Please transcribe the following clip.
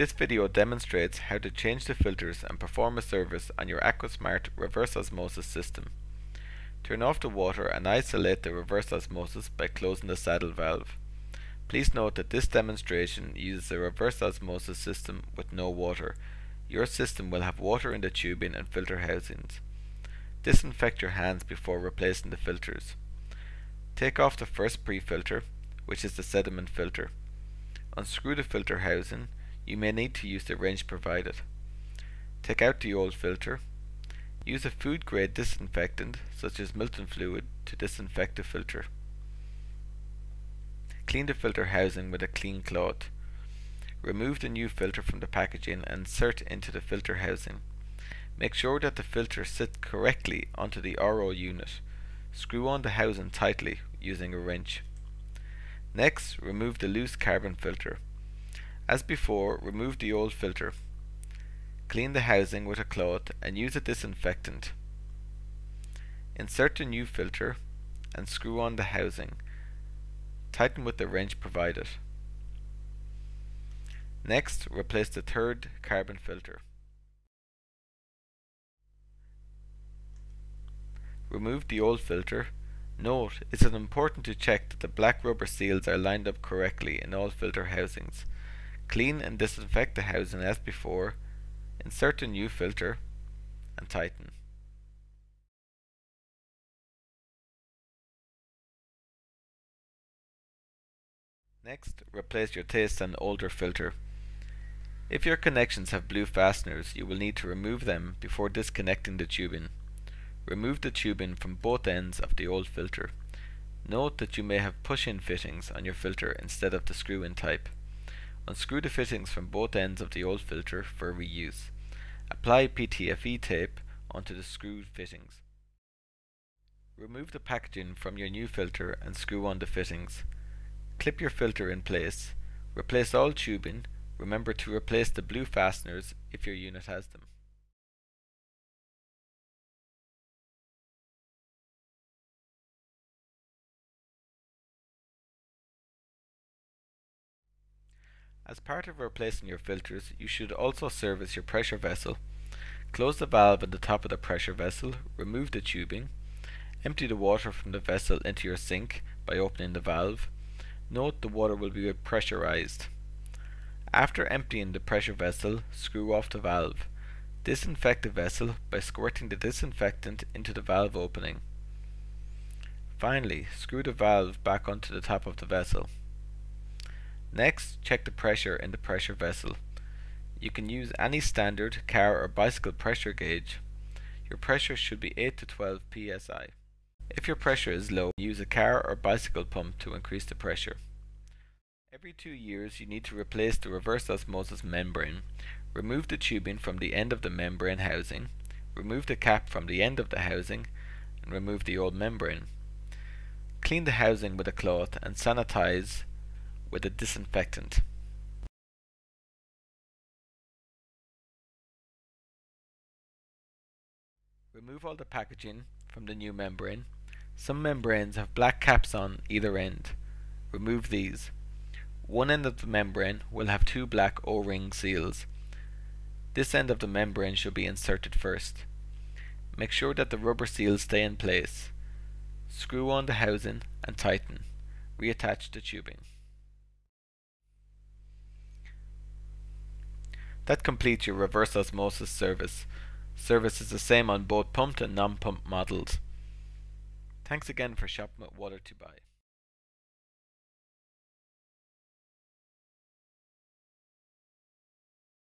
This video demonstrates how to change the filters and perform a service on your Aquasmart reverse osmosis system. Turn off the water and isolate the reverse osmosis by closing the saddle valve. Please note that this demonstration uses a reverse osmosis system with no water. Your system will have water in the tubing and filter housings. Disinfect your hands before replacing the filters. Take off the first pre-filter, which is the sediment filter. Unscrew the filter housing. You may need to use the wrench provided. Take out the old filter. Use a food grade disinfectant such as Milton fluid to disinfect the filter. Clean the filter housing with a clean cloth. Remove the new filter from the packaging and insert into the filter housing. Make sure that the filter sits correctly onto the RO unit. Screw on the housing tightly using a wrench. Next, remove the loose carbon filter. As before, remove the old filter. Clean the housing with a cloth and use a disinfectant. Insert the new filter and screw on the housing. Tighten with the wrench provided. Next, replace the third carbon filter. Remove the old filter. Note, it is important to check that the black rubber seals are lined up correctly in all filter housings. Clean and disinfect the housing as before, insert a new filter, and tighten. Next, replace your taste and odour filter. If your connections have blue fasteners, you will need to remove them before disconnecting the tubing. Remove the tubing from both ends of the old filter. Note that you may have push-in fittings on your filter instead of the screw-in type. Unscrew the fittings from both ends of the old filter for reuse. Apply PTFE tape onto the screwed fittings. Remove the packaging from your new filter and screw on the fittings. Clip your filter in place. Replace all tubing. Remember to replace the blue fasteners if your unit has them. As part of replacing your filters, you should also service your pressure vessel. Close the valve at the top of the pressure vessel, remove the tubing, empty the water from the vessel into your sink by opening the valve. Note the water will be pressurized. After emptying the pressure vessel, screw off the valve. Disinfect the vessel by squirting the disinfectant into the valve opening. Finally, screw the valve back onto the top of the vessel. Next, check the pressure in the pressure vessel. You can use any standard car or bicycle pressure gauge. Your pressure should be 8 to 12 psi. If your pressure is low, use a car or bicycle pump to increase the pressure. Every two years you need to replace the reverse osmosis membrane. Remove the tubing from the end of the membrane housing, remove the cap from the end of the housing, and remove the old membrane. Clean the housing with a cloth and sanitize with a disinfectant. Remove all the packaging from the new membrane. Some membranes have black caps on either end. Remove these. One end of the membrane will have two black O-ring seals. This end of the membrane should be inserted first. Make sure that the rubber seals stay in place. Screw on the housing and tighten. Reattach the tubing. That completes your reverse osmosis service. Service is the same on both pumped and non-pumped models. Thanks again for shopping at Water2Buy.